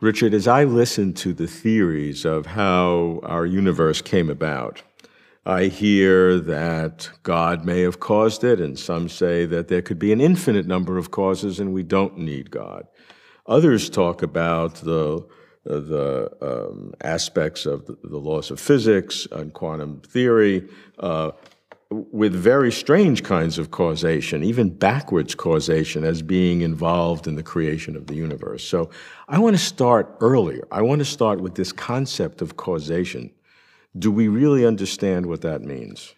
Richard, as I listen to the theories of how our universe came about, I hear that God may have caused it, and some say that there could be an infinite number of causes and we don't need God. Others talk about the, the um, aspects of the, the, laws of physics and quantum theory, uh, with very strange kinds of causation, even backwards causation, as being involved in the creation of the universe. So I want to start earlier. I want to start with this concept of causation. Do we really understand what that means?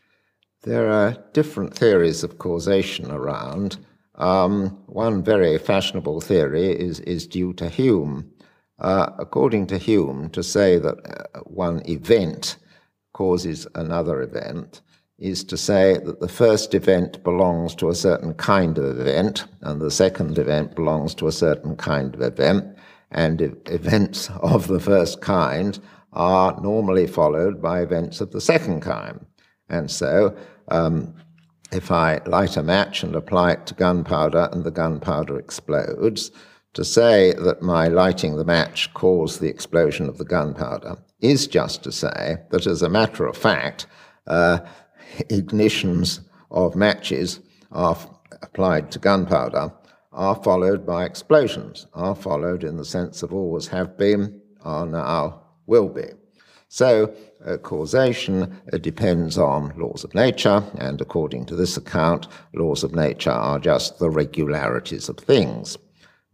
There are different theories of causation around. Um, one very fashionable theory is, is due to Hume. Uh, according to Hume, to say that uh, one event causes another event is to say that the first event belongs to a certain kind of event, and the second event belongs to a certain kind of event, and events of the first kind are normally followed by events of the second kind. And so, um, if I light a match and apply it to gunpowder and the gunpowder explodes, to say that my lighting the match caused the explosion of the gunpowder is just to say that, as a matter of fact, uh, ignitions of matches are applied to gunpowder are followed by explosions, are followed in the sense of always have been, are now, will be. So, uh, causation uh, depends on laws of nature, and according to this account, laws of nature are just the regularities of things.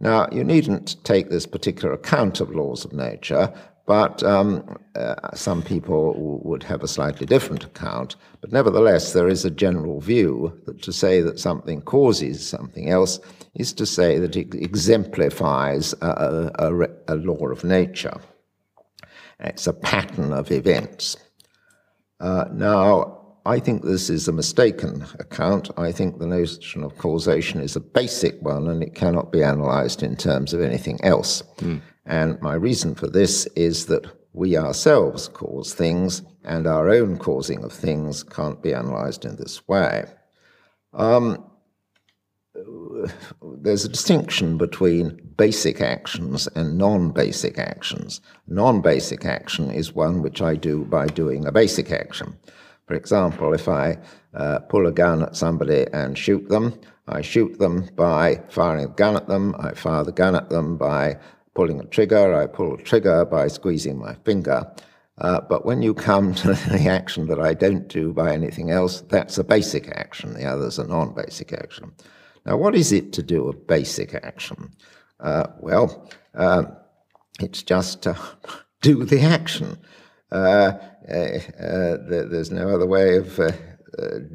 Now, you needn't take this particular account of laws of nature but um, uh, some people would have a slightly different account. But nevertheless, there is a general view that to say that something causes something else is to say that it exemplifies a, a, a law of nature. It's a pattern of events. Uh, now, I think this is a mistaken account. I think the notion of causation is a basic one and it cannot be analyzed in terms of anything else. Mm. And my reason for this is that we ourselves cause things, and our own causing of things can't be analyzed in this way. Um, there's a distinction between basic actions and non basic actions. Non basic action is one which I do by doing a basic action. For example, if I uh, pull a gun at somebody and shoot them, I shoot them by firing a gun at them, I fire the gun at them by pulling a trigger, I pull a trigger by squeezing my finger. Uh, but when you come to the action that I don't do by anything else, that's a basic action. The other's a non basic action. Now, what is it to do a basic action? Uh, well, uh, it's just to do the action. Uh, uh, uh, there's no other way of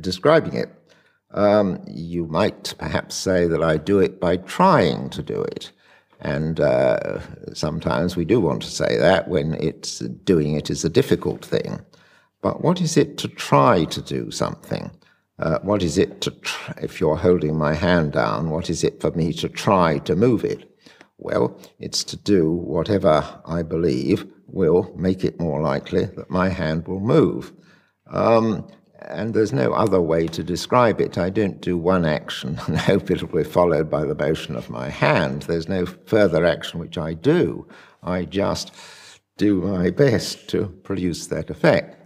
describing it. Um, you might perhaps say that I do it by trying to do it. And uh, sometimes we do want to say that when it's doing it is a difficult thing. But what is it to try to do something? Uh, what is it to, try, if you're holding my hand down, what is it for me to try to move it? Well, it's to do whatever I believe will make it more likely that my hand will move. Um, and there's no other way to describe it. I don't do one action and hope it'll be followed by the motion of my hand. There's no further action which I do. I just do my best to produce that effect.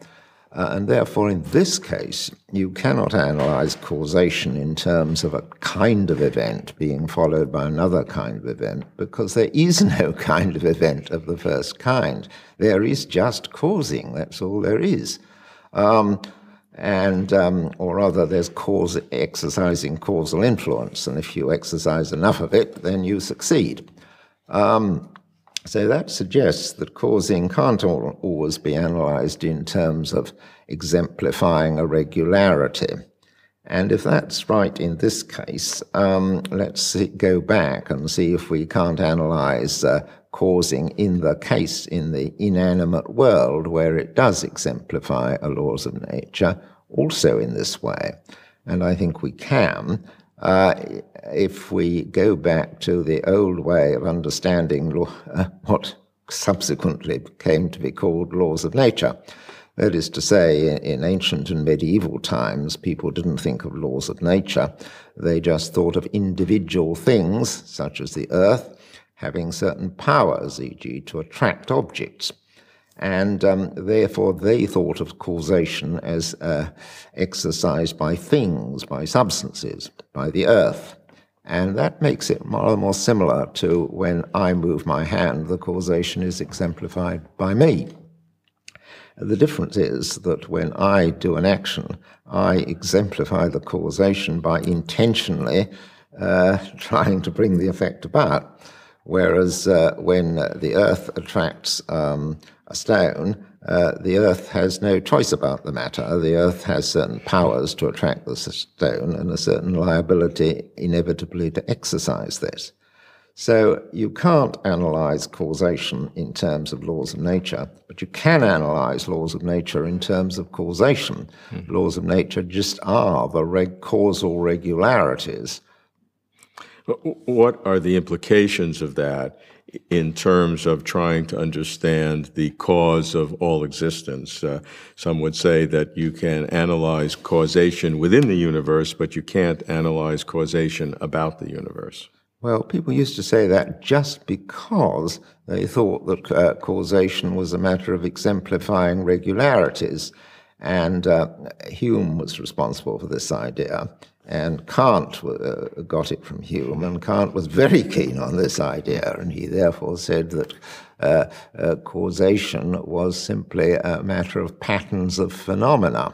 Uh, and therefore, in this case, you cannot analyze causation in terms of a kind of event being followed by another kind of event, because there is no kind of event of the first kind. There is just causing, that's all there is. Um, and um, or rather there's cause exercising causal influence and if you exercise enough of it then you succeed. Um, so that suggests that causing can't always be analyzed in terms of exemplifying a regularity. And if that's right in this case, um, let's see, go back and see if we can't analyze uh, causing in the case in the inanimate world where it does exemplify a laws of nature also in this way. And I think we can. Uh, if we go back to the old way of understanding law, uh, what subsequently came to be called laws of nature. That is to say, in ancient and medieval times, people didn't think of laws of nature. They just thought of individual things, such as the earth, having certain powers, e.g., to attract objects. And um, therefore, they thought of causation as uh, exercised by things, by substances, by the earth. And that makes it more, and more similar to when I move my hand, the causation is exemplified by me. The difference is that when I do an action, I exemplify the causation by intentionally uh, trying to bring the effect about. Whereas uh, when the earth attracts um, a stone, uh, the earth has no choice about the matter. The earth has certain powers to attract the stone and a certain liability inevitably to exercise this. So you can't analyze causation in terms of laws of nature, but you can analyze laws of nature in terms of causation. Mm-hmm. Laws of nature just are the reg- causal regularities. What are the implications of that in terms of trying to understand the cause of all existence. Uh, some would say that you can analyze causation within the universe, but you can't analyze causation about the universe. Well, people used to say that just because they thought that uh, causation was a matter of exemplifying regularities. And uh, Hume was responsible for this idea. And Kant uh, got it from Hume, and Kant was very keen on this idea, and he therefore said that uh, uh, causation was simply a matter of patterns of phenomena.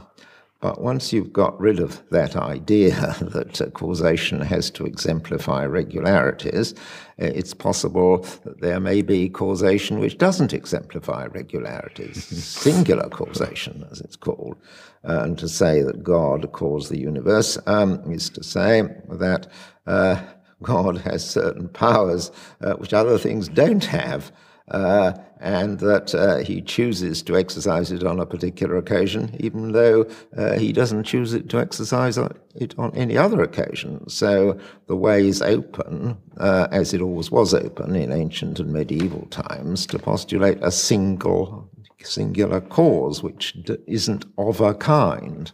But once you've got rid of that idea that uh, causation has to exemplify regularities, uh, it's possible that there may be causation which doesn't exemplify regularities, singular causation, as it's called. Uh, and to say that God caused the universe um, is to say that uh, God has certain powers uh, which other things don't have uh, and that uh, he chooses to exercise it on a particular occasion, even though uh, he doesn't choose it to exercise it on any other occasion. So the way is open, uh, as it always was open in ancient and medieval times, to postulate a single, singular cause which isn't of a kind.